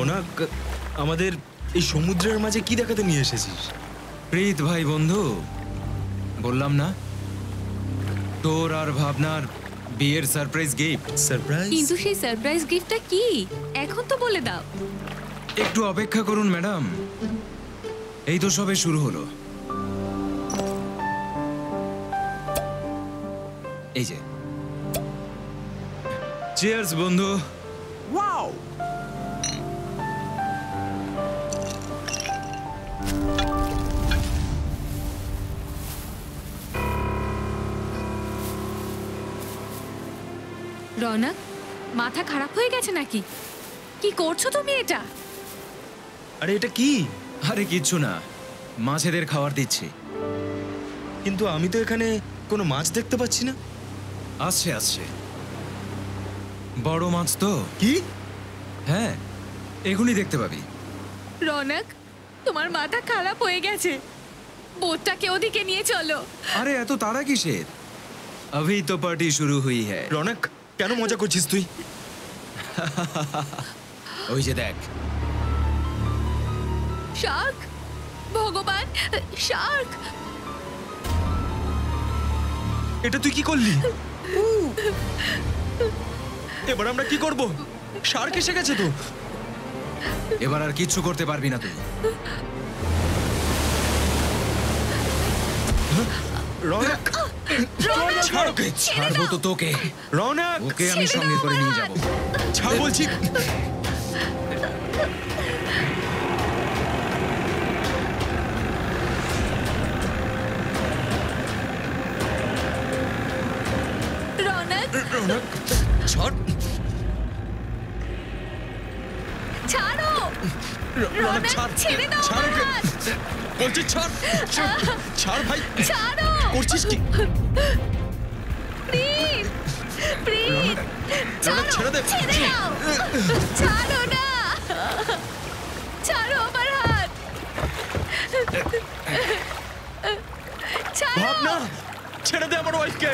রৌনক আমাদের এই সমুদ্রের মাঝে কি দেখাতে নিয়ে এসেছিস? প্রীত ভাই বন্ধু। বললাম না তোর আর ভাবনার বিয়ের সারপ্রাইজ গিফট সারপ্রাইজ কিন্তু সেই সারপ্রাইজ গিফটটা কি? এখন তো বলে দাও। একটু অপেক্ষা করুন ম্যাডাম। এই তো সবে শুরু হলো। এই যে। চিয়ার্স বন্ধু। মাথা খারাপ হয়ে গেছে নাকি কি করছো তুমি এটা আরে এটা কি আরে কিচ্ছু না মাছেদের খাবার দিচ্ছি কিন্তু আমি তো এখানে কোনো মাছ দেখতে পাচ্ছি না আসছে আসছে বড় মাছ তো কি হ্যাঁ এখনই দেখতে পাবি রনক তোমার মাথা খারাপ হয়ে গেছে বোটটাকে ওদিকে নিয়ে চলো আরে এত তাড়া কিসের अभी तो पार्टी शुरू हुई है রনক কেন মজা করছিস তুই ওই যে দেখ। শার্ক ভগবান শার্ক। এটা তুই কি করলি? এবার আমরা কি করব? শার্ক এসে গেছে তো। এবার আর কিচ্ছু করতে পারবি না তুই। রনক ছাড়বো তো তোকে। রনক ওকে আমি সঙ্গে করে নিয়ে যাব। ছাড় বলছি রনক রনক ছাড় ছাড়ো র- রনক রনক, ছাড় ছেড়ে দাও ছাড় ওকে আমার বলছি ছাড় ছাড়, ছাড় ভাই ছাড়ো করছিস কি প্রিত রনক ছেড়ে দে ছেড়ে দাও ছাড়ো না ছাড়ো আমার হাত ছাড়ো ভাবনা ছেড়ে দে আমার ওয়াইফকে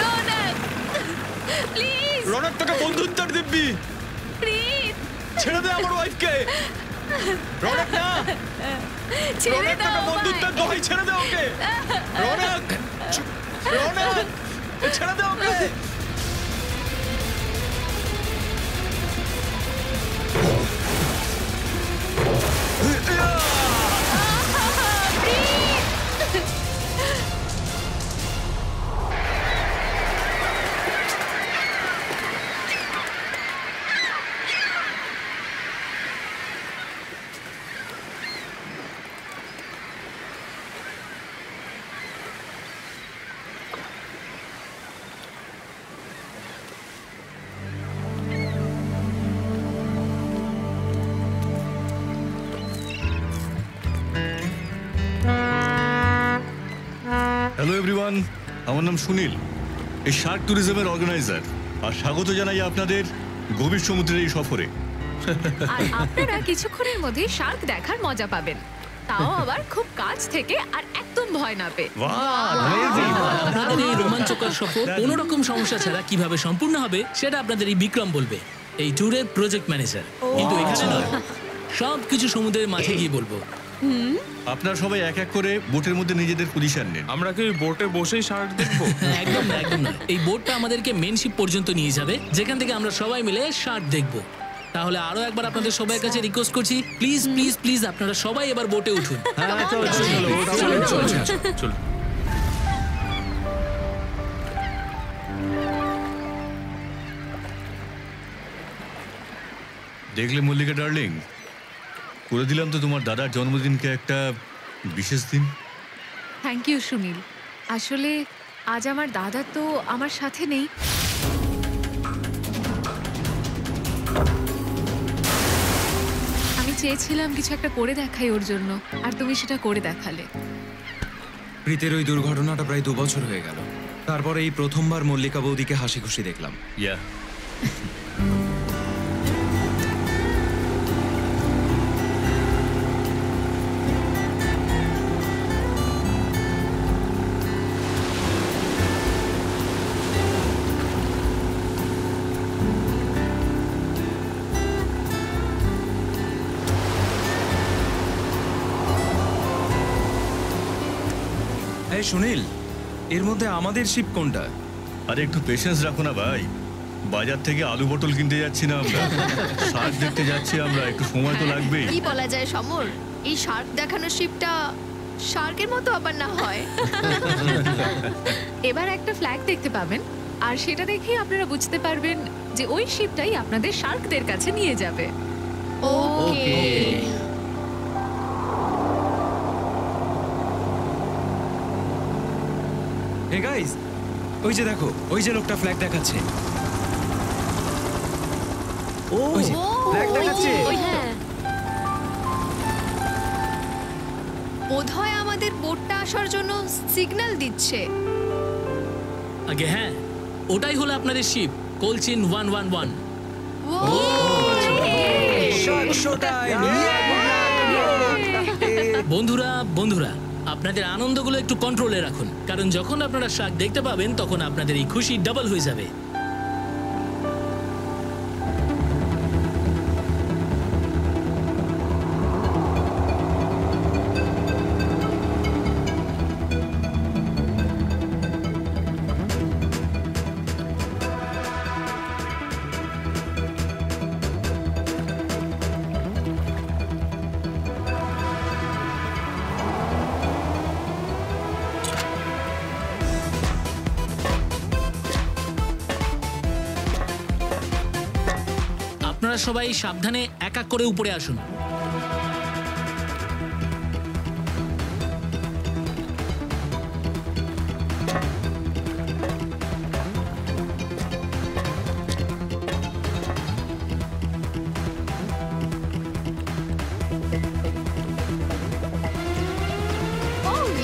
রনক প্লিজ রনক তোকে বন্ধুত্বর দিব্যি। প্রিত ছেড়ে দে আমার ওয়াইফকে রনক না। ছেড়ে দাও তোকে দোহাই ছেড়ে দে ওকে। রনক রনক ছেড়ে দে ওকে হ্যালো আমার নাম সুনীল এই শার্ক ট্যুরিজমের অর্গানাইজার আর স্বাগত জানাই আপনাদের গভীর সমুদ্রের এই সফরে। আর আপনারা কিছুক্ষণের মধ্যে শার্ক দেখার মজা পাবেন। তাও আবার খুব কাছ থেকে আর একদম ভয় না পেয়ে। আপনাদের এই রোমাঞ্চকর সফর কোনো রকম সমস্যা ছাড়া কীভাবে সম্পূর্ণ হবে সেটা আপনাদের এই বিক্রম বলবে এই ট্যুরের প্রজেক্ট ম্যানেজার কিন্তু এখানে নয় সব কিছু সমুদ্রের মাঝে গিয়ে বলব। আপনারা সবাই এক এক করে বোটের মধ্যে নিজেদের পজিশন নেন। আমরা কি বোটে বসেই শার্ক দেখব? হ্যাঁ, একদম না একদম না। এই বোটটা আমাদেরকে মেন শিপ পর্যন্ত নিয়ে যাবে। যেখান থেকে আমরা সবাই মিলে শার্ক দেখব। তাহলে আরও একবার আপনাদের সবার কাছে রিকোয়েস্ট করছি প্লিজ প্লিজ প্লিজ আপনারা সবাই এবার বোটে উঠুন। চলো। দেখলে মল্লিকা ডার্লিং করে দিলাম তো তোমার দাদার জন্মদিনকে একটা বিশেষ দিন। থ্যাংক ইউ সুনীল আসলে আজ আমার দাদা তো আমার সাথে নেই। আমি চেয়েছিলাম কিছু একটা করে দেখাই ওর জন্য আর তুমি সেটা করে দেখালে। প্রীতের ওই দুর্ঘটনাটা প্রায় দু বছর হয়ে গেল। তারপরে এই প্রথমবার মল্লিকা বৌদিকে হাসি খুশি দেখলাম। ইয়া সুনীল এর মধ্যে আমাদের শিপ কোনটা? আরে একটু পেশেন্স রাখো না ভাই। বাজার থেকে আলু পটল কিনতে যাচ্ছি না আমরা। শার্ক দেখতে যাচ্ছি আমরা একটু সময় তো লাগবেই। কি বলা যায় সমর? এই শার্ক দেখানোর শিপটা শার্কের মতো আবার না হয়। এবার একটা ফ্ল্যাগ দেখতে পাবেন আর সেটা দেখেই আপনারা বুঝতে পারবেন যে ওই শিপটাই আপনাদের শার্কদের কাছে নিয়ে যাবে। ওকে হে গাইস ওই যে দেখো ওই যে লোকটা ফ্ল্যাগ দেখাচ্ছে। ওই যে ফ্ল্যাগ দেখাচ্ছে। বোধহয় আমাদের বোটটা আসার জন্য সিগন্যাল দিচ্ছে। আগে হ্যাঁ ওটাই হলো আপনাদের শিপ কোলচিন ওয়ান ওয়ান ওয়ান বন্ধুরা বন্ধুরা আপনাদের আনন্দগুলো একটু কন্ট্রোলে রাখুন। কারণ যখন আপনারা শাক দেখতে পাবেন, তখন আপনাদের এই খুশি ডাবল হয়ে যাবে। সবাই সাবধানে এক এক করে উপরে আসুন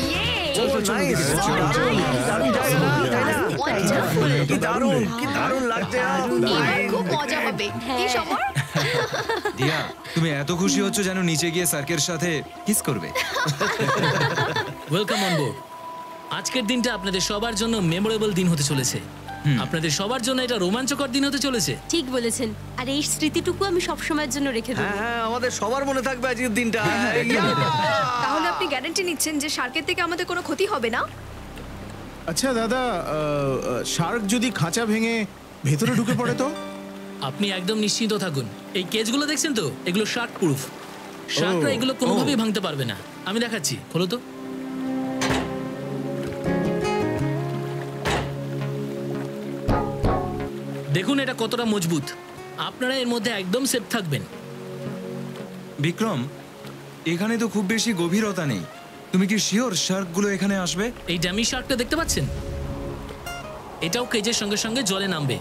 ইয়ে কি দারুণ কি দারুণ লাগছে খুব মজা হবে কি সমর দিয়া তুমি এত খুশি হচ্ছ যেন নিচে গিয়ে সার্কের সাথে কিস করবে। ওয়েলকাম অন বোর্ড আজকের দিনটা আপনাদের সবার জন্য মেমোরেবল দিন হতে চলেছে। আপনাদের সবার জন্য এটা রোমাঞ্চকর দিন হতে চলেছে। ঠিক বলেছেন। আর এই স্মৃতিটুকু আমি সব সময়ের জন্য রেখে দেবো। হ্যাঁ হ্যাঁ আমাদের সবার মনে থাকবে আজকের দিনটা। তাহলে আপনি গ্যারান্টি নিচ্ছেন যে শার্কের থেকে আমাদের কোনো ক্ষতি হবে না? আচ্ছা দাদা শার্ক যদি খাঁচা ভেঙে ভেতরে ঢুকে পড়ে তো? আপনি একদম নিশ্চিন্ত থাকুন। এই কেজগুলো দেখছেন তো? এগুলো শার্ক প্রুফ শার্করা ও, এগুলো কোনোভাবেই ভাঙতে পারবে না। আমি দেখাচ্ছি। খোলো তো। দেখুন এটা কতটা মজবুত। আপনারা এর মধ্যে একদম সেফ থাকবেন। বিক্রম এখানে তো খুব বেশি গভীরতা নেই। তুমি কি শিওর শার্কগুলো এখানে আসবে? এই ড্যামি শার্কটা দেখতে পাচ্ছেন? এটাও কেজের সঙ্গে সঙ্গে জলে নামবে।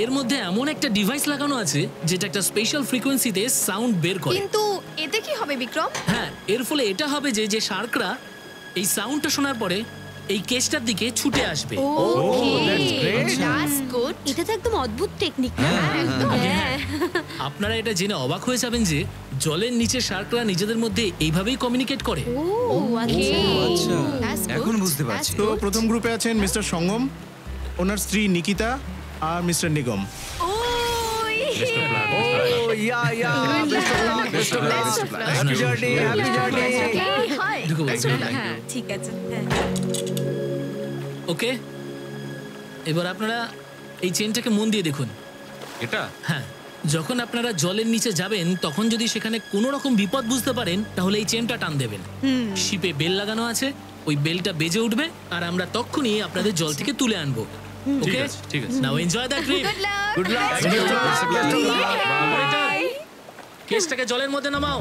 এর মধ্যে এমন একটা ডিভাইস লাগানো আছে যেটা একটা স্পেশাল ফ্রিকোয়েন্সিতে সাউন্ড বের করে। কিন্তু এতে কি হবে বিক্রম? হ্যাঁ এর ফলে এটা হবে যে যে শার্করা এই সাউন্ডটা শোনার পরে এই কেসটার দিকে ছুটে আসবে। দ্যাটস গুড এটা তো একদম অদ্ভুত টেকনিক হ্যাঁ আপনারা এটা জেনে অবাক হয়ে যাবেন যে জলের নিচে শার্করা নিজেদের মধ্যে এইভাবেই কমিউনিকেট করে। ও আচ্ছা। আচ্ছা এখন বুঝতে পারছি। তো প্রথম গ্রুপে আছেন মিস্টার সঙ্গম ওনার স্ত্রী নিকিতা আর মিস্টার নিগম। ইয়া ইয়া। হ্যাঁ ঠিক আছে ওকে এবার আপনারা এই চেনটাকে মন দিয়ে দেখুন। এটা? হ্যাঁ। যখন আপনারা জলের নিচে যাবেন তখন যদি সেখানে কোনো রকম বিপদ বুঝতে পারেন তাহলে এই চেনটা টান দেবেন। শিপে বেল লাগানো আছে ওই বেলটা বেজে উঠবে আর আমরা তখনই আপনাদের জল থেকে তুলে আনব। ওকে আছে, ঠিক আছে। Now enjoy the trip good luck good luck কেসটাকে জলের মধ্যে নামাও।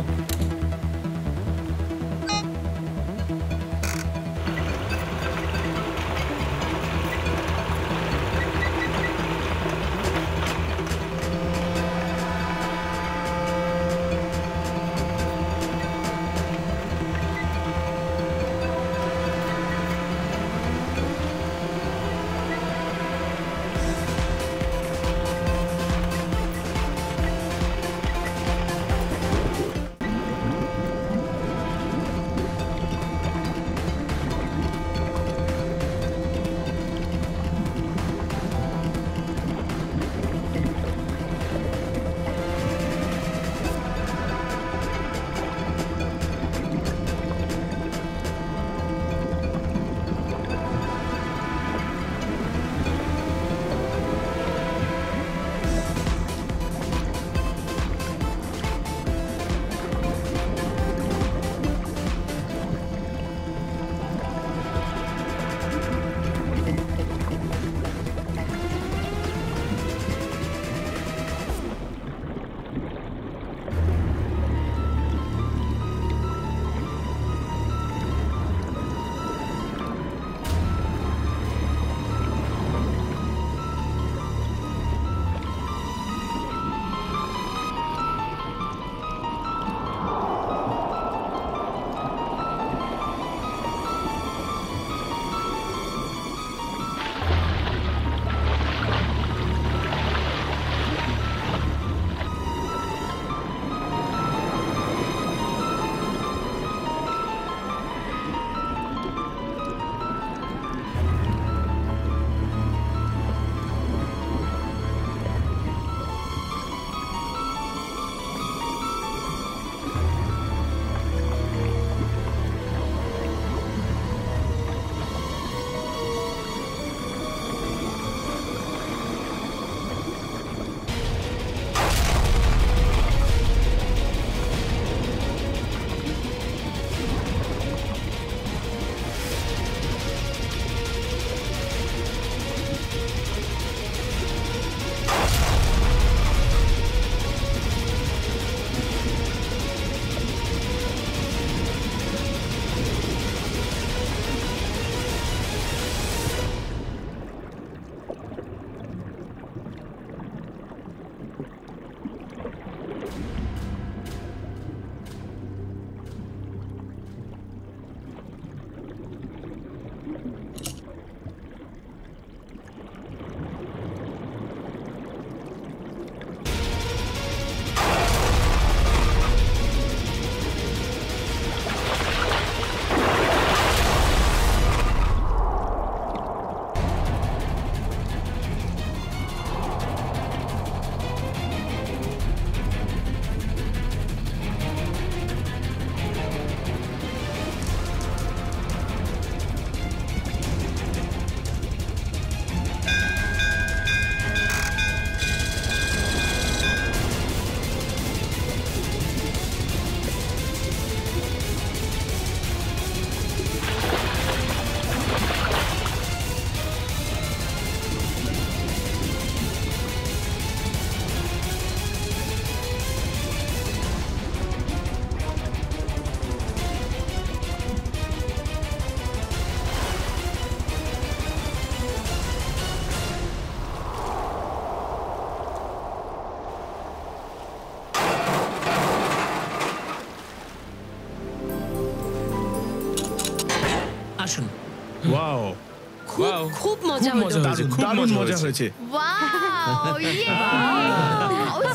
মজা খুব হলো মজা হয়েছে, দারুণ মজা হয়েছে। ওয়াও ইয়ে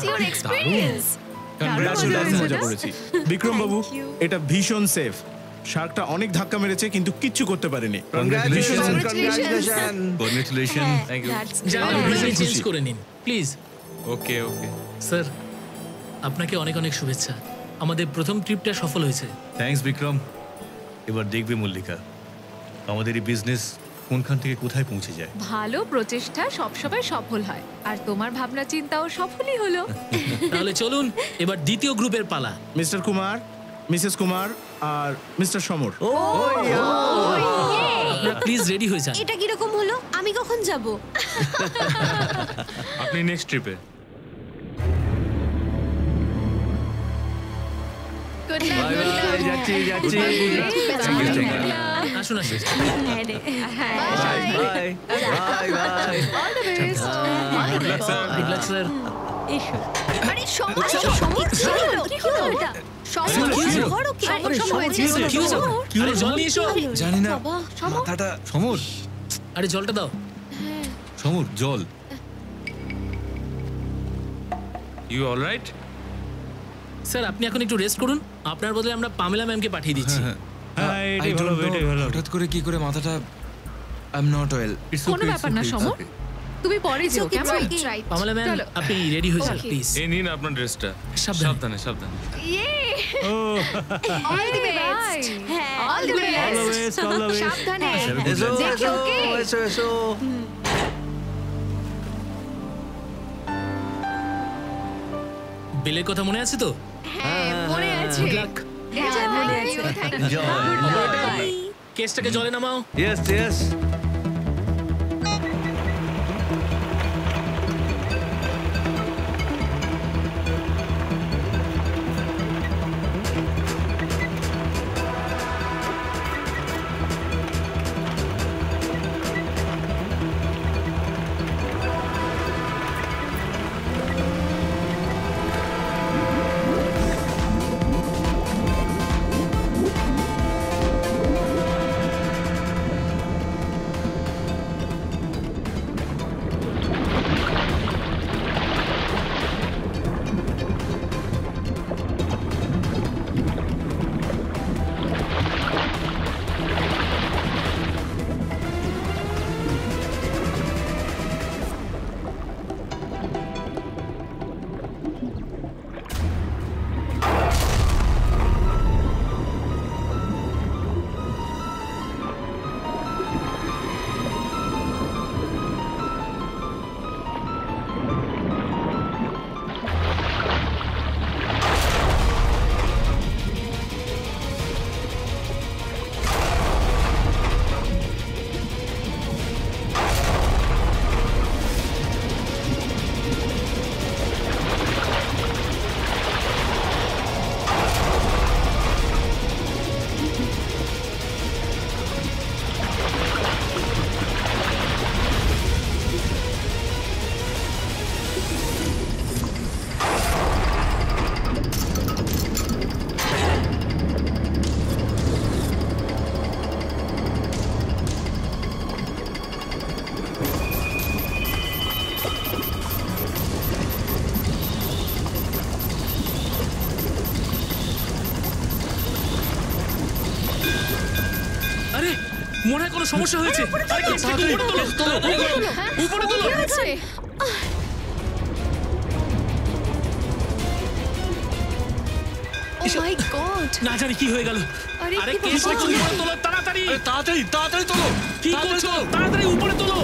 ইওর এক্সপেরিয়েন্স বিক্রম বাবু এটা ভীষণ সেফ শার্কটা অনেক ধাক্কা মেরেছে কিন্তু কিচ্ছু করতে পারেনি। করে নিন প্লিজ ওকে ওকে স্যার আপনাকে অনেক অনেক শুভেচ্ছা। আমাদের প্রথম ট্রিপটা সফল হয়েছে। থ্যাঙ্কস বিক্রম। এবার দেখবে মল্লিকা। আমাদের এই বিজনেস কোনখান থেকে কোথায় পৌঁছে যায়? ভালো প্রচেষ্টা সবসময় সফল হয়। আর তোমার ভাবনা চিন্তাও সফলই হলো। তাহলে চলুন এবার দ্বিতীয় গ্রুপের পালা। মিস্টার কুমার মিসেস কুমার আর মিস্টার সমর। প্লিজ রেডি হয়ে যান। এটা কীরকম হলো? আমি কখন যাব? আপনি নেক্সট ট্রিপে গুড বাই যাচ্ছি যাচ্ছি। আসুন হ্যাঁ রে। Bye bye bye bye all the best good luck sir এসো। আরে সমর সমর কি হলো? এটা? সমর কি হলো? সমর কি আরে, জলটা দাও। সমর জল। ইউ অল রাইট স্যার আপনি এখন একটু রেস্ট করুন। আপনার বদলে আমরা পামেলা ম্যামকে পাঠিয়ে দিচ্ছি। হ্যাঁ, এটাই ভালো, এটাই ভালো। হঠাৎ করে কি করে মাথাটা আই এম নট ওয়েল কোনো ব্যাপার না সমর। তুমি পরে যেও কেমন. পামেলা ম্যাম আপনি রেডি হয়ে যান প্লিজ এই নিন আপনার ড্রেসটা সাবধানে। সাবধানে ইয়ে অল দ্য বেস্ট হ্যাঁ। All the best best all the best সাবধানে। এসো এসো ওকে। এসো এসো বিলের কথা মনে আছে তো? হ্যাঁ মনে আছে। গুড লাক হ্যাঁ মনে সমস্যা হয়েছে। উপরে তোলো মাই গড। না জানি কি হয়ে গেল। আরে, আরে কি কেসটাকে ব্যাপার? উপরে তোলো তাড়াতাড়ি। তাড়াতাড়ি তাড়াতাড়ি তোলো। কি করছ? তাড়াতাড়ি উপরে তোলো।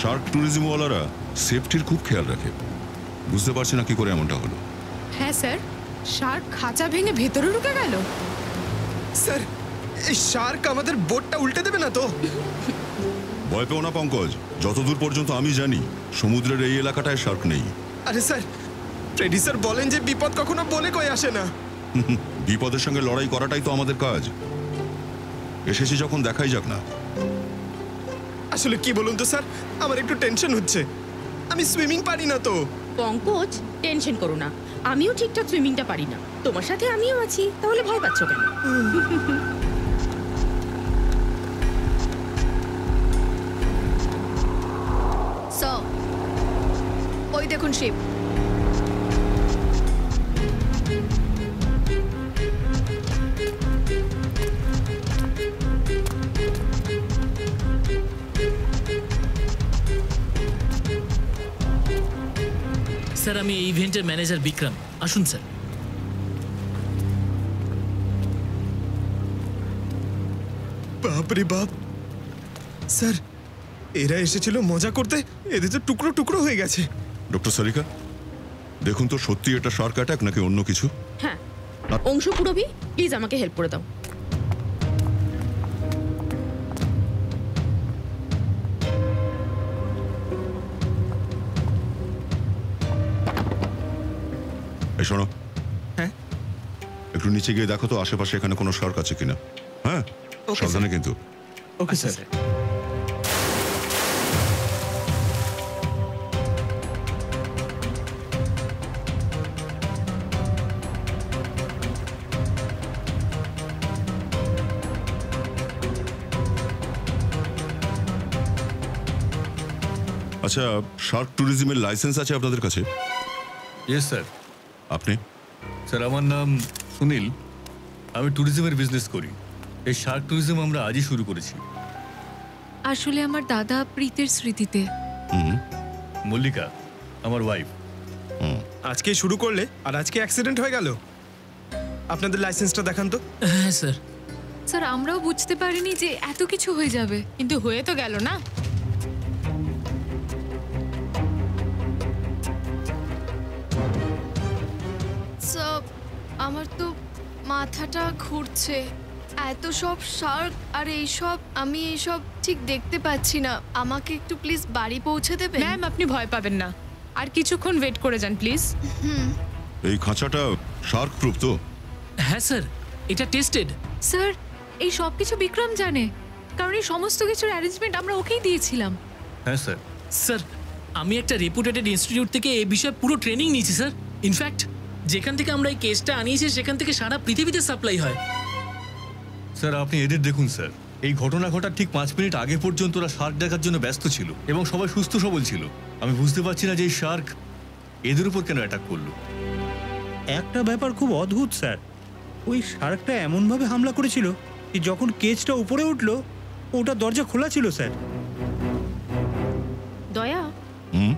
শার্ক ট্যুরিজমওয়ালারা সেফটির খুব খেয়াল রাখে। বুঝতে পারছি না কি করে এমনটা হলো। হ্যাঁ স্যার। শার্ক খাঁচা ভেঙে ভেতরে ঢুকে গেল। স্যার এই শার্ক আমাদের বোটটা উল্টে দেবে না তো? ভয় পেও না পঙ্কজ। যতদূর পর্যন্ত আমি জানি সমুদ্রের এই এলাকাটায় শার্ক নেই। আরে স্যার ফ্রেডি স্যার বলেন যে বিপদ কখনো বলে কই আসে না। বিপদের সঙ্গে লড়াই করাটাই তো আমাদের কাজ। এসেছি যখন দেখাই যাক না। আসলে কি বলুন তো স্যার? আমার একটু টেনশন হচ্ছে। আমি সুইমিং পারি না তো। পঙ্কজ টেনশন করো না। আমিও ঠিকঠাক সুইমিংটা পারি না। তোমার সাথে আমিও আছি তাহলে ভয় পাচ্ছ কেন? ওই দেখুন শিপ আমি এই ইভেন্টের ম্যানেজার বিক্রম। আসুন স্যার বাপরে বাপ। স্যার এরা এসেছিল মজা করতে এদের তো টুকরো টুকরো হয়ে গেছে। ডক্টর সারিকা দেখুন তো সত্যি এটা শার্ক অ্যাটাক নাকি অন্য কিছু? হ্যাঁ। অংশ পুরবি প্লিজ আমাকে হেল্প করে দাও। এই শোনো। হ্যাঁ? একটু নিচে গিয়ে দেখো তো আশেপাশে এখানে কোনো শার্ক আছে কিনা। হ্যাঁ? সাবধানে কিন্তু। ওকে স্যার আচ্ছা শার্ক ট্যুরিজমের লাইসেন্স আছে আপনাদের কাছে? ইয়েস স্যার আপনি? স্যার আমার নাম সুনীল। আমি ট্যুরিজমের বিজনেস করি। এই শার্ক ট্যুরিজম আমরা আজই শুরু করেছি। আসলে আমার দাদা প্রীতের স্মৃতিতে। মল্লিকা আমার ওয়াইফ হুম। আজকে শুরু করলে আর আজকে অ্যাক্সিডেন্ট হয়ে গেল? আপনাদের লাইসেন্সটা দেখান তো। হ্যাঁ স্যার। স্যার আমরাও বুঝতে পারিনি যে এত কিছু হয়ে যাবে। কিন্তু হয়ে তো গেল না। আমার তো মাথাটা ঘুরছে। এত সব শার্ক আর এইসব আমি এইসব ঠিক দেখতে পাচ্ছি না। আমাকে একটু প্লিজ বাড়ি পৌঁছে দেবেন? ম্যাম আপনি ভয় পাবেন না। আর কিছুক্ষণ ওয়েট করে যান প্লিজ। হুম। এই খাঁচাটা শার্ক প্রুফ তো। হ্যাঁ স্যার। এটা টেস্টেড। স্যার এই সব কিছু বিক্রম জানে। কারণ এই সমস্ত কিছুর অ্যারেঞ্জমেন্ট আমরা ওকেই দিয়েছিলাম। হ্যাঁ স্যার। স্যার আমি একটা রেপুটেড ইনস্টিটিউট থেকে এই বিষয়ে পুরো ট্রেনিং নিয়েছি স্যার। ইনফ্যাক্ট যেখান থেকে আমরা এই কেসটা আনিয়েছি সেখান থেকে সারা পৃথিবীতে সাপ্লাই হয়। স্যার আপনি এদের দেখুন স্যার। এই ঘটনা ঘটার ঠিক পাঁচ মিনিট আগে পর্যন্ত ওরা শার্ক দেখার জন্য ব্যস্ত ছিল এবং সবাই সুস্থ সবল ছিল। আমি বুঝতে পারছি না যে এই শার্ক এদের উপর কেন অ্যাটাক করল। একটা ব্যাপার খুব অদ্ভুত স্যার। ওই শার্কটা এমনভাবে হামলা করেছিল যে যখন কেজটা উপরে উঠল ওটা দরজা খোলা ছিল স্যার। দয়া হুম?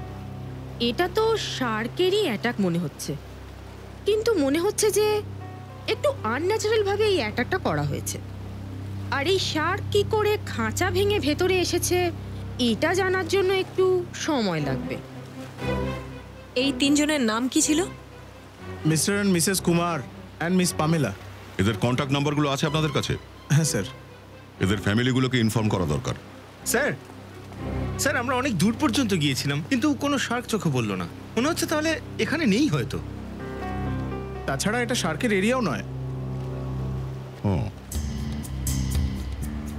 এটা তো শার্কেরই অ্যাটাক মনে হচ্ছে। কিন্তু মনে হচ্ছে যে একটু আনন্যাচারাল ভাবে এই অ্যাটাকটা করা হয়েছে। আর এই শার্ক কি করে খাঁচা ভেঙে ভেতরে এসেছে এটা জানার জন্য একটু সময় লাগবে। এই তিনজনের নাম কি ছিল? Mr and Mrs Kumar and miss Pamela. এদের কন্ট্যাক্ট নাম্বারগুলো আছে আপনাদের কাছে? হ্যাঁ স্যার। এদের ফ্যামিলিগুলোকে ইনফর্ম করা দরকার। স্যার স্যার আমরা অনেক দূর পর্যন্ত গিয়েছিলাম কিন্তু কোনো শার্ক চোখে বলল না। মনে হচ্ছে তাহলে এখানে নেই হয়তো। তাছাড়া এটা শার্কের এরিয়াও নয়। ও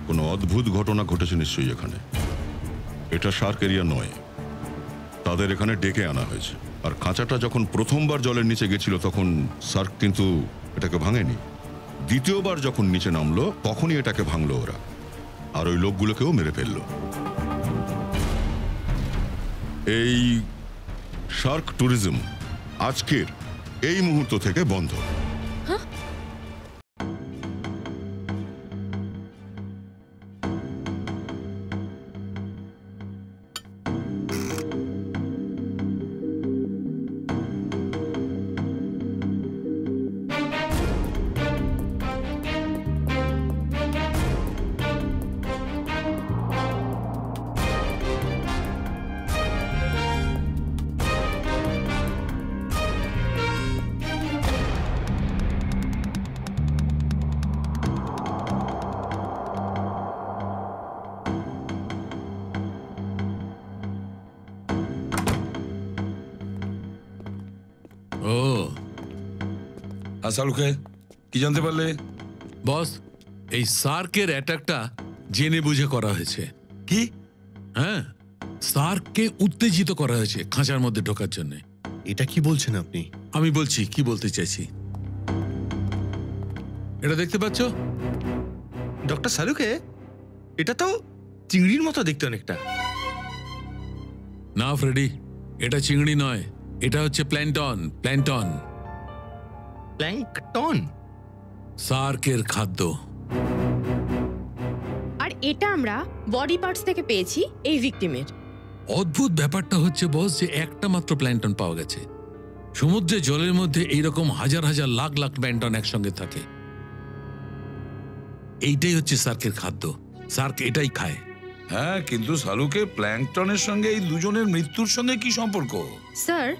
কোনো অদ্ভুত ঘটনা ঘটেছে নিশ্চয়ই এখানে। এটা শার্ক এরিয়া নয়। তাদের এখানে ডেকে আনা হয়েছে। আর খাঁচাটা যখন প্রথমবার জলের নিচে গেছিল, তখন শার্ক কিন্তু এটাকে ভাঙেনি। দ্বিতীয়বার যখন নিচে নামলো, তখনই এটাকে ভাঙলো ওরা। আর ওই লোকগুলোকেও মেরে ফেলল। এই শার্ক ট্যুরিজম আজকের এই মুহূর্ত থেকে বন্ধ। আসালুকে কি জানতে পারলে? বস এই সার্কের অ্যাটাকটা জেনে বুঝে করা হয়েছে। কি? হ্যাঁ সার্ককে উত্তেজিত করা হয়েছে খাঁচার মধ্যে ঢোকার জন্য। এটা কি বলছেন আপনি? আমি বলছি কি বলতে চাইছি? এটা দেখতে পাচ্ছ? ডক্টর সালুকে? এটা তো চিংড়ির মতো দেখতে অনেকটা। না ফ্রেডি এটা চিংড়ি নয়। এটা হচ্ছে প্ল্যান্টন প্ল্যান্টন। প্ল্যাঙ্কটন সার্কের খাদ্য। আর এটা আমরা বডি পার্টস থেকে পেয়েছি এই ভিকটিমের। অদ্ভুত ব্যাপারটা হচ্ছে বস যে একটা মাত্র প্ল্যান্টন পাওয়া গেছে। সমুদ্রে জলের মধ্যে এইরকম হাজার হাজার লাখ লাখ প্ল্যান্টন একসঙ্গে থাকে। এইটাই হচ্ছে সার্কের খাদ্য। সার্ক এটাই খায়। হ্যাঁ কিন্তু সালুকে প্ল্যাঙ্কটনের সঙ্গে এই দুজনের মৃত্যুর সঙ্গে কি সম্পর্ক? স্যার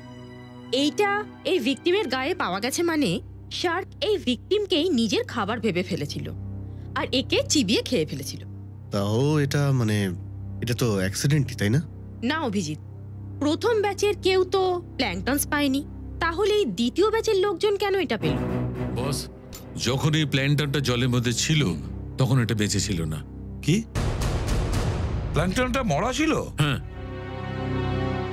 এইটা এই ভিকটিমের গায়ে পাওয়া গেছে মানে শার্ক এই ভিকটিমকেই নিজের খাবার ভেবে ফেলেছিল আর একে চিবিয়ে খেয়ে ফেলেছিল। তাও এটা মানে এটা তো অ্যাক্সিডেন্টই তাই না? না অভিজিৎ প্রথম ব্যাচের কেউ তো প্ল্যাংটনস পায়নি। তাহলে এই দ্বিতীয় ব্যাচের লোকজন কেন এটা পেল? বস যখন এই প্ল্যান্টনটা জলের মধ্যে ছিল তখন এটা বেঁচে ছিল না। কি? প্ল্যাঙ্কটনটা মরা ছিল? হ্যাঁ।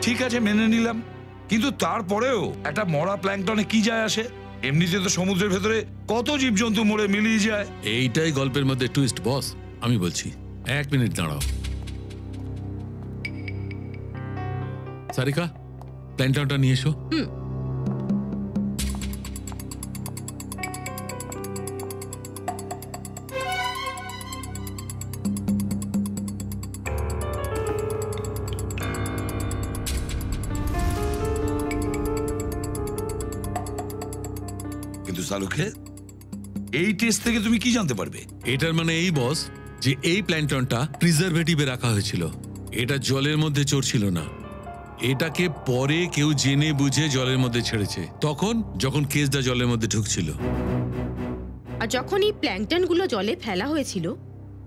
ঠিক আছে মেনে নিলাম। কিন্তু তারপরেও একটা মরা প্ল্যাঙ্কটনে কি যায় আসে? এমনিতে তো সমুদ্রের ভেতরে কত জীবজন্তু মরে মিলিয়ে যায়। এইটাই গল্পের মধ্যে টুইস্ট বস আমি বলছি এক মিনিট দাঁড়াও। সারিকা প্ল্যান্টনটা নিয়ে এসো। কিন্তু সালুকে এই টেস্ট থেকে তুমি কি জানতে পারবে? এটার মানে এই বস যে এই প্ল্যান্টনটা প্রিজারভেটিভে রাখা হয়েছিল। এটা জলের মধ্যে চড়ছিল না। এটাকে পরে কেউ জেনে বুঝে জলের মধ্যে ছেড়েছে। তখন যখন কেসটা জলের মধ্যে ঢুকছিল। আর যখন এই প্ল্যাংটনগুলো জলে ফেলা হয়েছিল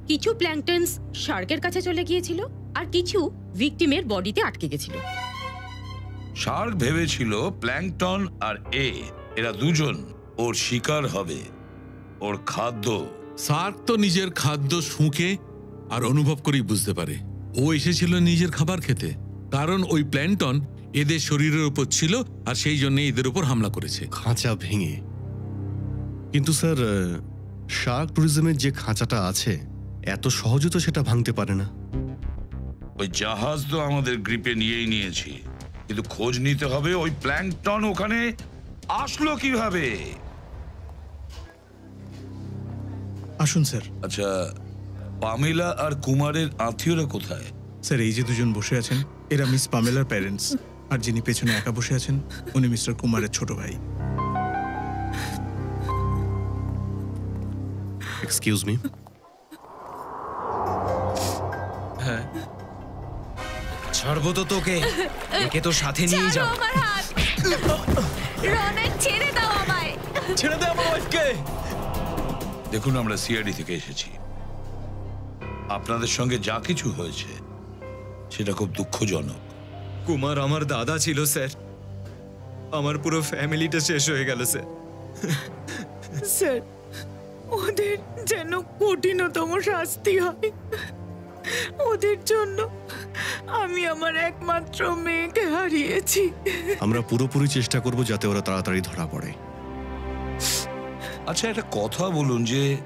কিছু প্ল্যাংটনস শার্কের কাছে চলে গিয়েছিল আর কিছু ভিকটিমের বডিতে আটকে গেছিল। শার্ক ভেবেছিল প্ল্যাঙ্কটন আর এ এরা দুজন। ওর শিকার হবে ওর খাদ্য। সার্ক তো নিজের খাদ্য শুঁকে আর অনুভব করেই বুঝতে পারে। ও এসেছিল নিজের খাবার খেতে কারণ ওই প্ল্যান্টন এদের শরীরের উপর ছিল আর সেই জন্য এদের উপর হামলা করেছে। খাঁচা ভেঙে। কিন্তু স্যার শার্ক ট্যুরিজমের যে খাঁচাটা আছে এত সহজে তো সেটা ভাঙতে পারে না। ওই জাহাজ তো আমাদের গ্রিপে নিয়েই নিয়েছি। কিন্তু খোঁজ নিতে হবে ওই প্ল্যাংটন ওখানে আসলো কীভাবে? আসুন স্যার। আচ্ছা পামেলা আর কুমারের আত্মীয়রা কোথায়? স্যার এই যে দুজন বসে আছেন এরা মিস পামেলার প্যারেন্টস। আর যিনি পেছনে একা বসে আছেন উনি মিস্টার কুমারের ছোট ভাই। এক্সকিউজ মি হ্যাঁ। ছাড়বো তো তোকে। একে তো সাথে নিয়ে যাও রনেক ছেড়ে দাও আমায়। ছেড়ে দে আমার ওয়াইফকে দেখুন আমরা সিআইডি থেকে এসেছি। আপনাদের সঙ্গে যা কিছু হয়েছে সেটা খুব দুঃখজনক। কুমার আমার দাদা ছিল স্যার। আমার পুরো ফ্যামিলিটা শেষ হয়ে গেল স্যার। স্যার ওদের যেন কঠিনতম শাস্তি হয়। ওদের জন্য আমি আমার একমাত্র মেয়েকে হারিয়েছি। আমরা পুরোপুরি চেষ্টা করব যাতে ওরা তাড়াতাড়ি ধরা পড়ে। আচ্ছা একটা কথা বলুন যে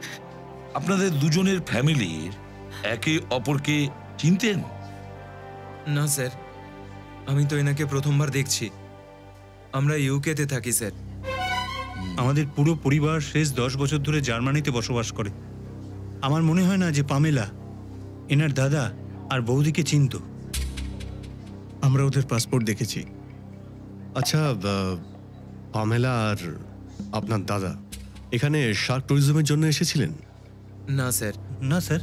আপনাদের দুজনের ফ্যামিলির একে অপরকে চিনতেন? না স্যার। আমি তো এনাকে প্রথমবার দেখছি। আমরা ইউকেতে থাকি স্যার। আমাদের পুরো পরিবার শেষ দশ বছর ধরে জার্মানিতে বসবাস করে। আমার মনে হয় না যে পামেলা এনার দাদা আর বৌদিকে চিনত। আমরা ওদের পাসপোর্ট দেখেছি। আচ্ছা পামেলা আর আপনার দাদা? এখানে শার্ক ট্যুরিজমের জন্য এসেছিলেন? না স্যার। না স্যার।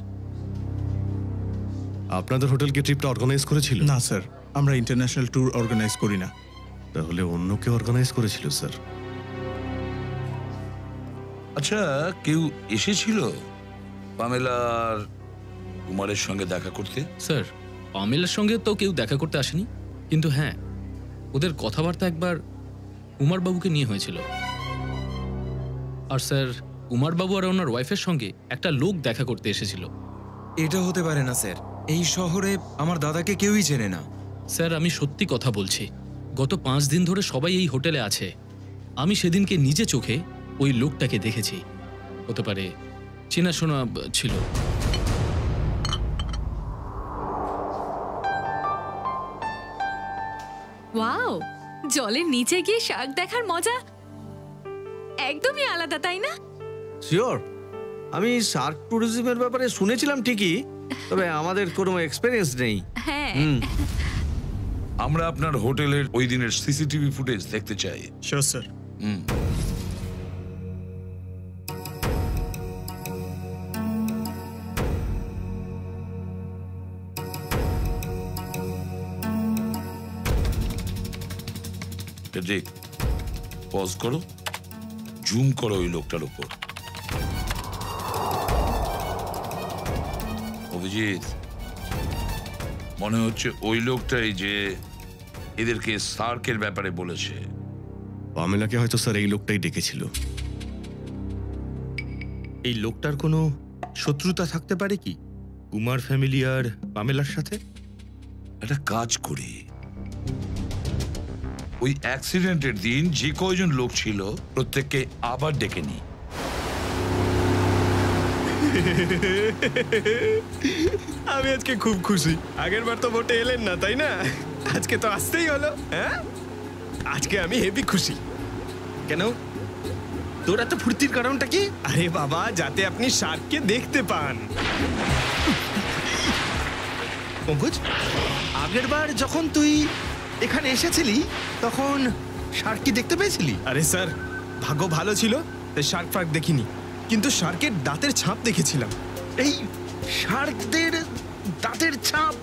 আপনাদের হোটেলকে ট্রিপটা অর্গানাইজ করেছিল? না স্যার। আমরা ইন্টারন্যাশনাল ট্যুর অর্গানাইজ করি না। তাহলে অন্য কেউ অর্গানাইজ করেছিল স্যার? আচ্ছা কেউ এসেছিল পামেলার কুমারের সঙ্গে দেখা করতে? স্যার পামেলার সঙ্গে তো কেউ দেখা করতে আসেনি। কিন্তু হ্যাঁ ওদের কথাবার্তা একবার কুমারবাবুকে নিয়ে হয়েছিল। আর স্যার কুমারবাবু আর ওনার ওয়াইফের সঙ্গে একটা লোক দেখা করতে এসেছিল। এটা হতে পারে না স্যার। এই শহরে আমার দাদাকে কেউই চেনে না। স্যার আমি সত্যি কথা বলছি। গত পাঁচ দিন ধরে সবাই এই হোটেলে আছে। আমি সেদিনকে নিজে চোখে ওই লোকটাকে দেখেছি। হতে পারে চেনাশোনা ছিল। ওয়াও জলের নিচে গিয়ে শার্ক দেখার মজা। একদমই আলাদা তাই না? শিওর আমি শার্ক ট্যুরিজমের ব্যাপারে শুনেছিলাম ঠিকই তবে আমাদের কোনো এক্সপিরিয়েন্স নেই। হ্যাঁ। আমরা আপনার হোটেলের ওই দিনের সিসিটিভি ফুটেজ দেখতে চাই। শিওর স্যার হুম। দেখ পজ করো। জুম করো ওই লোকটার উপর। অভিজিৎ মনে হচ্ছে ওই লোকটাই যে এদেরকে সার্কের ব্যাপারে বলেছে। পামেলাকে হয়তো স্যার এই লোকটাই ডেকেছিল। এই লোকটার কোনো শত্রুতা থাকতে পারে কি? কুমার ফ্যামিলি আর পামেলার সাথে? একটা কাজ করি। ওই অ্যাক্সিডেন্টের দিন যে কয়জন লোক ছিল, প্রত্যেককে আবার ডেকে নি আমি আজকে খুব খুশি। আগের বার তো ভোটে এলেন না, তাই না? আজকে তো আসতেই হলো হ্যাঁ? আজকে আমি হেভি খুশি। কেন? তোর এত ফুর্তির কারণটা কি? আরে বাবা, যাতে আপনি শার্ককে দেখতে পান। আগের বার যখন তুই এখানে এসেছিলি? তখন শার্ক কি দেখতে পেয়েছিলি? আরে স্যার ভাগ্য ভালো ছিল তাই শার্ক ফার্ক দেখিনি। কিন্তু শার্কের দাঁতের ছাপ দেখেছিলাম। এই শার্কদের দাঁতের ছাপ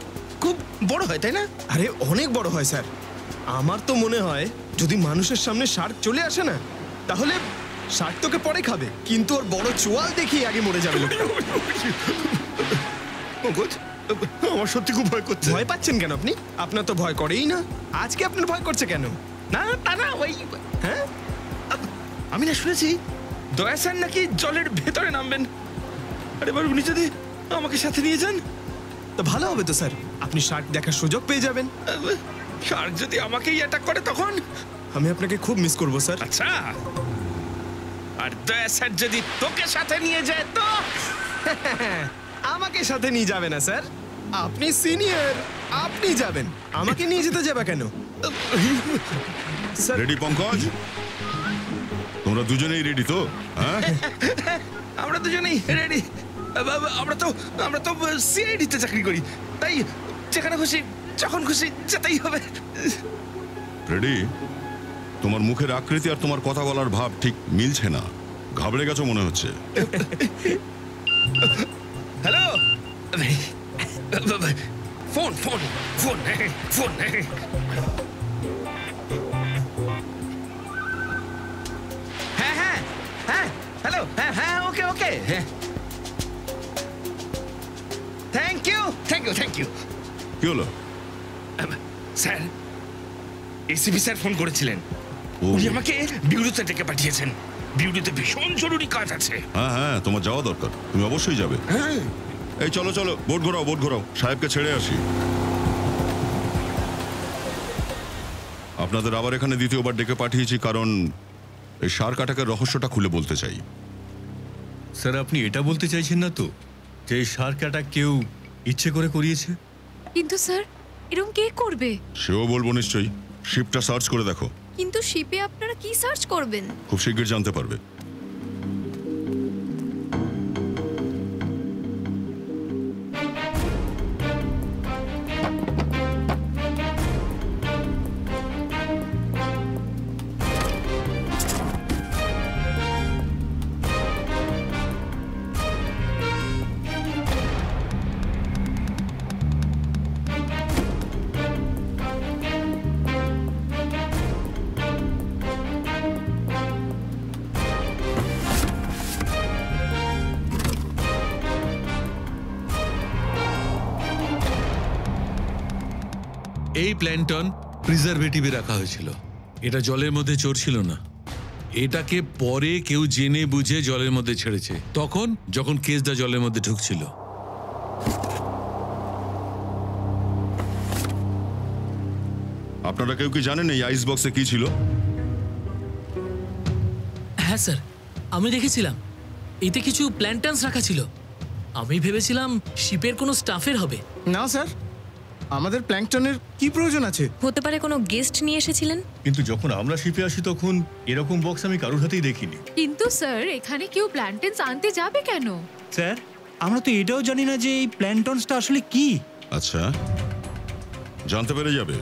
খুব বড় হয় তাই না? আরে অনেক বড় হয় স্যার। আমার তো মনে হয় যদি মানুষের সামনে শার্ক চলে আসে না তাহলে শার্ক তোকে পরে খাবে। কিন্তু ওর বড় চোয়াল দেখিয়ে আগে মরে যাবে পঙ্কজ আমার সত্যি খুব ভয় করছে। ভয় পাচ্ছেন কেন আপনি? আপনার তো ভয় করেই না। আজকে আপনার ভয় করছে কেন? না তা না ওই হ্যাঁ? আমি না শুনেছি দয়া স্যার নাকি জলের ভেতরে নামবেন। আরে এবার উনি যদি আমাকে সাথে নিয়ে যান। তো ভালো হবে তো স্যার। আপনি শার্ক দেখার সুযোগ পেয়ে যাবেন। শার্ক যদি আমাকেই অ্যাটাক করে তখন? আমি আপনাকে খুব মিস করব স্যার। আচ্ছা। আর দয়া স্যার যদি তোকে সাথে নিয়ে যায় তো? আমাকে সাথে নিয়ে যাবে না স্যার। আপনি সিনিয়র আপনি যাবেন। আমাকে নিয়ে যেতে যাবে কেন? রেডি পঙ্কজ? তোমরা দুজনেই রেডি তো হ্যাঁ? আমরা দুজনেই রেডি আমরা তো আমরা তো সিআইডিতে চাকরি করি। তাই যেখানে খুশি যখন খুশি যেতেই হবে। রেডি তোমার মুখের আকৃতি আর তোমার কথা বলার ভাব ঠিক মিলছে না। ঘাবড়ে গেছো মনে হচ্ছে। Phone phone phone phone. হ্যাঁ হ্যাঁ হ্যাঁ হ্যালো হ্যাঁ হ্যাঁ okay okay. Thank you thank you thank you কি হলো? স্যার এসিপি স্যার ফোন করেছিলেন। উনি আমাকে বিউরোতে ডেকে পাঠিয়েছেন। বিউরোতে ভীষণ জরুরি কাজ আছে। হ্যাঁ হ্যাঁ তোমার যাওয়া দরকার। তুমি অবশ্যই যাবে। এই চলো চলো বোট ঘোরাও বোট ঘোরাও। সাহেবকে ছেড়ে আসি। আপনাদের আবার এখানে দ্বিতীয়বার ডেকে পাঠিয়েছি কারণ এই সার কাটাকের রহস্যটা খুলে বলতে চাই। স্যার আপনি এটা বলতে চাইছেন না তো যে এই সার কাটা কেউ ইচ্ছে করে করিয়েছে? কিন্তু স্যার এরকম কে করবে? সেও বলব নিশ্চয়ই। শিপটা সার্চ করে দেখো। কিন্তু শিপে আপনারা কি সার্চ করবেন? খুব শীঘ্র জানতে পারবে। প্ল্যান্টন প্রিজারভেটিভে রাখা হয়েছিল। এটা জলের মধ্যে চড়ছিল না। এটাকে পরে কেউ জেনে বুঝে জলের মধ্যে ছেড়েছে। তখন যখন কেসটা জলের মধ্যে ঢুকছিল। আপনারা কেউ কি জানেন এই আইস বক্সে কি ছিল? হ্যাঁ স্যার। আমি দেখেছিলাম। এতে কিছু প্ল্যান্টান্স রাখা ছিল। আমি ভেবেছিলাম শিপের কোনো স্টাফের হবে। না স্যার। আমাদের প্ল্যাঙ্কটনের কি প্রয়োজন আছে? হতে পারে কোনো গেস্ট নিয়ে এসেছিলেন? কিন্তু যখন আমরা শিপে আসি তখন এরকম বক্স আমি কারোর হাতেই দেখিনি। কিন্তু স্যার এখানে কেউ প্ল্যান্টেন্স আনতে যাবে কেন? স্যার আমরা তো এটাও জানি না যে এই প্ল্যান্টনসটা আসলে কি। আচ্ছা জানতে পেরে যাবে।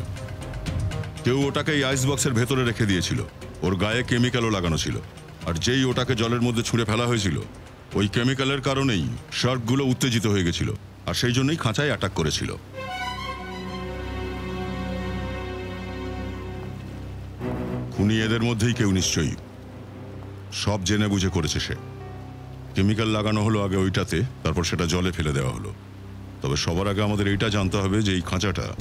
কেউ ওটাকে এই আইস বক্সের ভেতরে রেখে দিয়েছিল। ওর গায়ে কেমিক্যালও লাগানো ছিল। আর যেই ওটাকে জলের মধ্যে ছুঁড়ে ফেলা হয়েছিল ওই কেমিক্যালের কারণেই শার্কগুলো উত্তেজিত হয়ে গেছিল। আর সেই জন্যই খাঁচায় অ্যাটাক করেছিল। খুনি এদের মধ্যেই কেউ নিশ্চয়ই। সব জেনে বুঝে করেছে সে। কেমিক্যাল লাগানো হলো আগে ওইটাতে, তারপর সেটা জলে ফেলে দেওয়া হলো। তবে সবার আগে আমাদের এইটা জানতে হবে যে এই খাঁচাটা,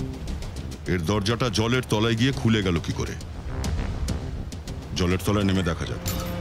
এর দরজাটা জলের তলায় গিয়ে খুলে গেল কি করে। জলের তলায় নেমে দেখা যাক।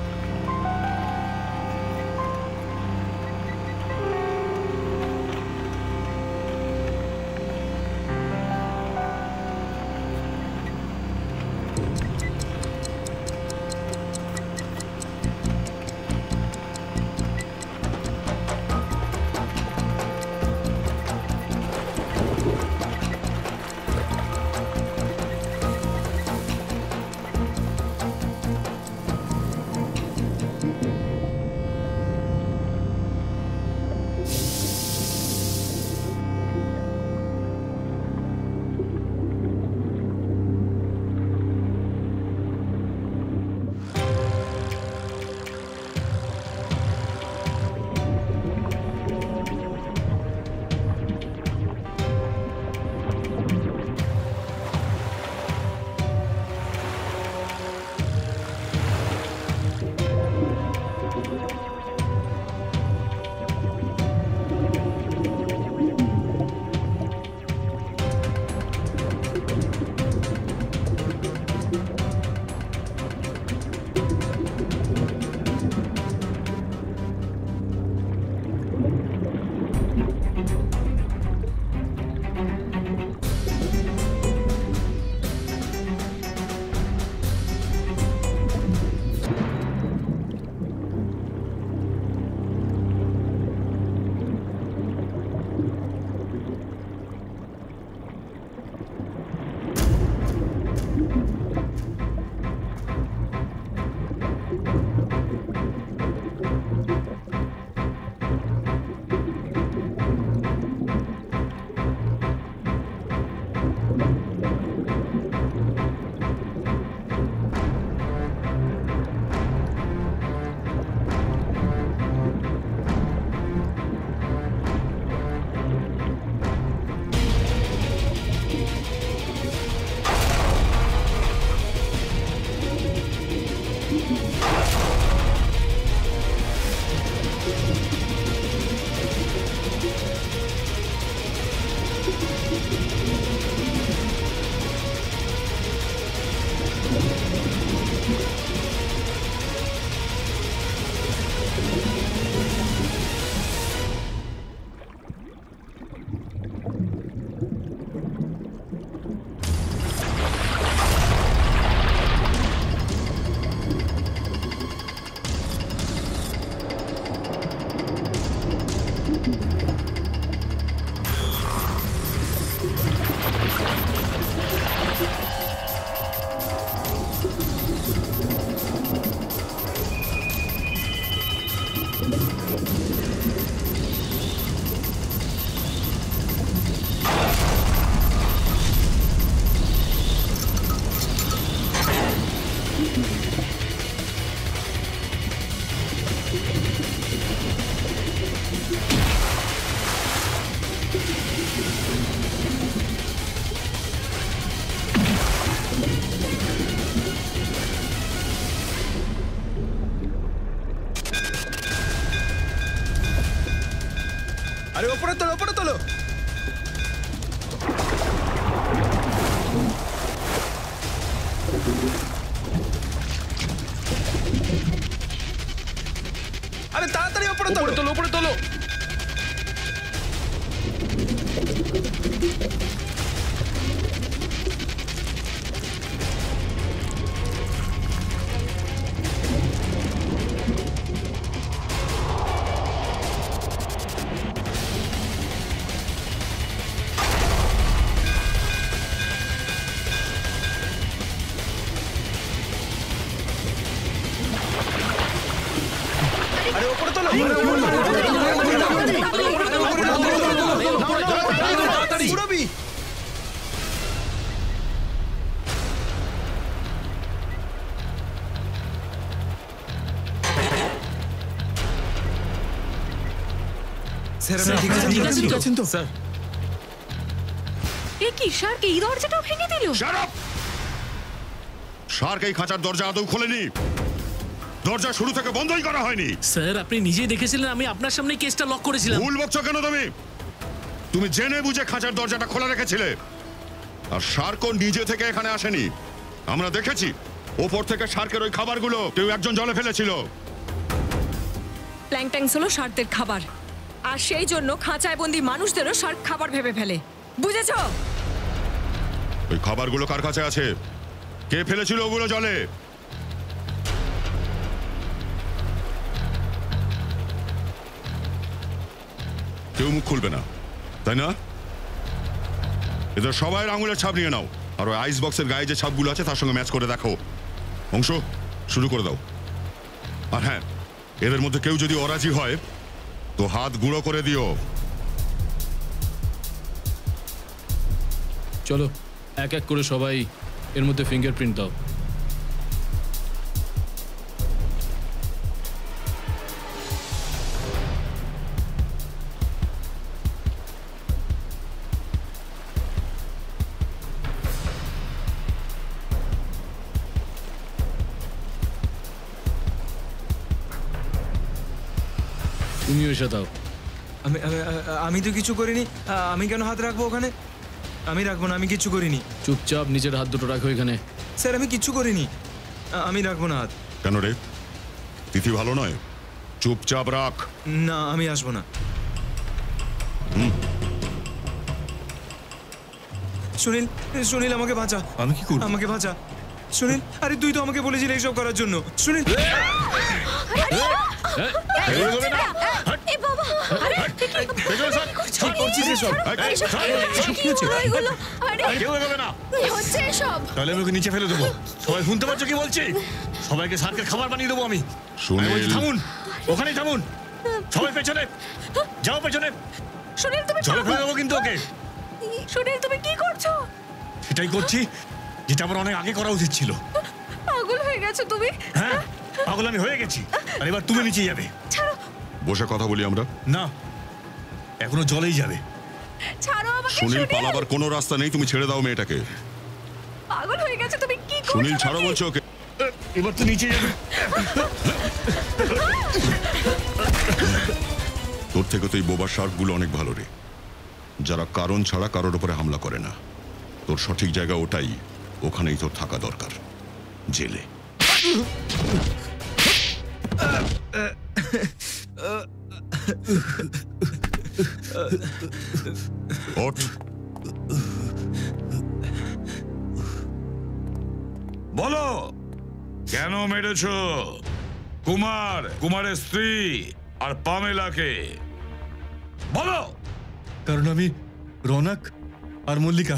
তাড়াতাড়ি ওপরে তোলো তোলো উপরে তোলো তো? তো? স্যার। এ কি শার্ক এই দরজাটাও ভেঙে দিল? শার্ক এই খাঁচার দরজা আদৌ খোলেনি। দরজা শুরু থেকে বন্ধই করা হয়নি। স্যার আপনি নিজেই দেখেছিলেন আমি আপনার সামনে কেসটা লক করেছিলাম। ভুল বকছো কেন তুমি? তুমি জেনে বুঝে খাঁচার দরজাটা খোলা রেখেছিলে। আর শার্কও নিজে থেকে এখানে আসেনি? আমরা দেখেছি। ওপর থেকে শার্কের ওই খাবারগুলো কেউ একজন জলে ফেলেছিল। প্ল্যাংট্যাংস হলো শার্কদের খাবার। আর সেই জন্য খাঁচায় বন্দি মানুষদেরও শার্ক খাবার ভেবে ফেলে। বুঝেছ? ওই খাবারগুলো কার কাছে আছে? কে ফেলেছিল ওগুলো জলে? কেউ মুখ খুলবে না, তাই না? এদের সবাই আঙুলের ছাপ নিয়ে নাও। আর ওই আইস বক্সের গায়ে যে ছাপগুলো আছে, তার সঙ্গে ম্যাচ করে দেখো। অংশ, শুরু করে দাও। আর হ্যাঁ এদের মধ্যে কেউ যদি অরাজি হয় তো হাত গুঁড়ো করে দিও। চলো এক এক করে সবাই এর মধ্যে ফিঙ্গারপ্রিন্ট দাও। এসে দাও আমি আমি- আমি তো কিছু করিনি। আমি কেন হাত রাখব ওখানে? আমি রাখব না আমি কিছু করিনি। চুপচাপ নিজের হাত দুটো রাখো এখানে। স্যার আমি কিছু করিনি। আমি রাখব না হাত। কেন রে? তিথি ভালো নয়? চুপচাপ রাখ। না আমি আসব না। সুনীল সুনীল আমাকে বাঁচা। আমি কি করব? আমাকে বাঁচা। সুনীল আরে তুই তো আমাকে বলেছিলি এইসব করার জন্য। সুনীল। করছিস এসব? কেউ এগোবে না। তাহলে আমি ওকে নিচে ফেলে দেবো। সবাই শুনতে পাচ্ছ কি বলছি? সবাইকে শার্কের খাবার বানিয়ে দেবো আমি। থামুন ওখানেই থামুন। সবাই পেছনে যাও পেছনে। সুনীল তুমি জলে ফেলে দেবো কিন্তু ওকে। সুনীল তুমি কি করছ? সেটাই করছি যেটা আমার অনেক আগে করা উচিত ছিল। পাগল হয়ে গেছো তুমি। হ্যাঁ পাগল আমি হয়ে গেছি। আর এবার তুমি নিচে যাবে। বসে কথা বলি আমরা? না। এখনও জলেই যাবে ছাড়ো আমাকে সুনীল পালাবার কোনো রাস্তা নেই তুমি ছেড়ে দাও মেয়েটাকে পাগল হয়ে গেছো তুমি কি করছ সুনীল ছাড়ো বলছো ওকে এবার তো নিচে যাবে তোর থেকে তো এই বোবার শার্কগুলো অনেক ভালো রে যারা কারণ ছাড়া কারোর উপরে হামলা করে না তোর সঠিক জায়গা ওটাই ওখানেই তোর থাকা দরকার জেলে ওঠ বলো। কেন মেরেছ? কুমার কুমারের স্ত্রী আর পামেলাকে। বলো। কারণ আমি রনক আর মল্লিকা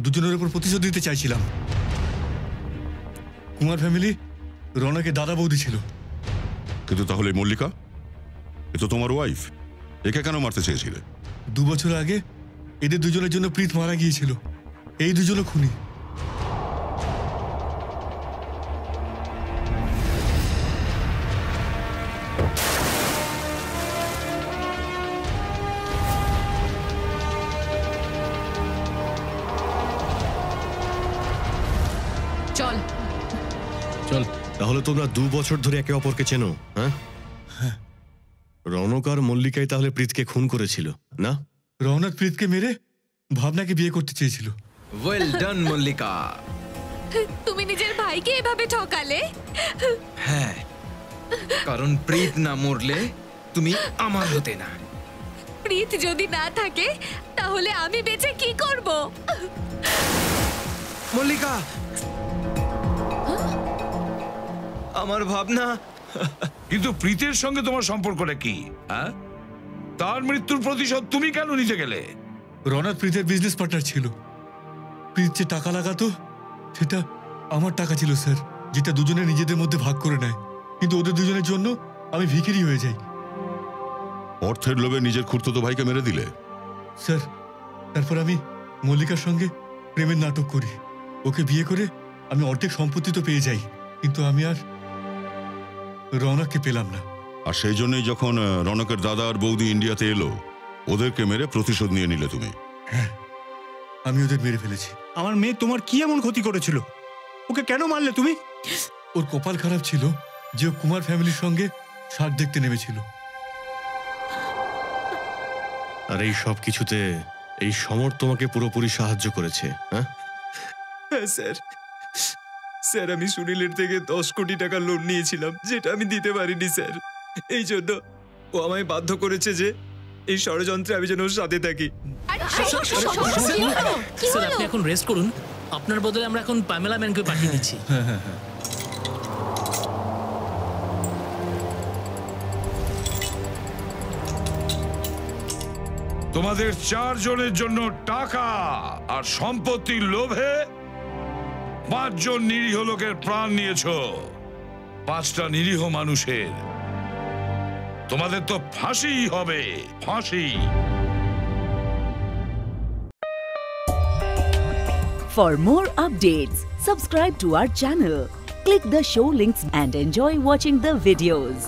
দুজনের উপর প্রতিশোধ দিতে চাইছিলাম। কুমার ফ্যামিলি রৌনকের দাদা বৌদি ছিল। কিন্তু তাহলে মল্লিকা এ তো তোমার ওয়াইফ একে কেন মারতে চেয়েছিলে? দু বছর আগে এদের দুজনের জন্য প্রীত মারা গিয়েছিল। এই দুজনও খুনি। চল। চল তাহলে তোমরা দু বছর ধরে একে অপরকে চেনো হ্যাঁ? রনক আর মল্লিকাই তাহলে প্রীতকে খুন করেছিল না? রৌনক প্রীতকে মেরে ভাবনাকে বিয়ে করতে চেয়েছিল। Well done Mallika. তুমি নিজের ভাইকে এভাবে ঠকালে? হ্যাঁ কারণ প্রীত না মরলে তুমি আমার হতে না। প্রীত যদি না থাকে তাহলে আমি বেঁচে কি করব? মল্লিকা! আমার ভাবনা কিন্তু প্রীতের সঙ্গে তোমার সম্পর্কটা কি হ্যাঁ? তার মৃত্যুর প্রতিশোধ তুমি কেন নিতে গেলে? রনাথ প্রীতের বিজনেস পার্টনার ছিল। প্রীত যে টাকা লাগাতো সেটা আমার টাকা ছিল স্যার যেটা দুজনে নিজেদের মধ্যে ভাগ করে নেয়। কিন্তু ওদের দুজনের জন্য আমি ভিখিরি হয়ে যাই। অর্থের লোভে নিজের খুঁড়তো ভাইকে মেরে দিলে? স্যার তারপর আমি মল্লিকার সঙ্গে প্রেমের নাটক করি। ওকে বিয়ে করে আমি অর্ধেক সম্পত্তি তো পেয়ে যাই কিন্তু আমি আর রওনাককে পেলাম না। আর সেই জন্যই যখন রনকের দাদা আর বৌদি ইন্ডিয়াতে এলো ওদেরকে মেরে প্রতিশোধ নিয়ে নিলে তুমি। আমি ওদের মেরে ফেলেছি। আমার মেয়ে তোমার কি এমন ক্ষতি করেছিল? ওকে কেন মারলে তুমি? ওর কপাল খারাপ ছিল যে ও কুমার ফ্যামিলির সঙ্গে শার্ক দেখতে নেমেছিল। আর এই সব কিছুতে এই সমর তোমাকে পুরোপুরি সাহায্য করেছে হ্যাঁ? হ্যাঁ স্যার। স্যার আমি সুনীলের থেকে দশ কোটি টাকা লোন নিয়েছিলাম যেটা আমি দিতে পারিনি স্যার। এই জন্য ও আমায় বাধ্য করেছে যে এই ষড়যন্ত্রে আমি যেন ওর সাথে থাকি। স্যার আপনি এখন রেস্ট করুন। আপনার বদলে আমরা এখন পামেলা ম্যানকে পাঠিয়ে দিচ্ছি। হ্যাঁ হ্যাঁ হ্যাঁ। তোমাদের চারজনের জন্য টাকা আর সম্পত্তির লোভে পাঁচজন নিরীহ লোকের প্রাণ নিয়েছ পাঁচটা নিরীহ মানুষের তোমাদের তো ফাঁসি হবে ফাঁসি For more updates, subscribe to our channel, click the show links and enjoy watching the videos.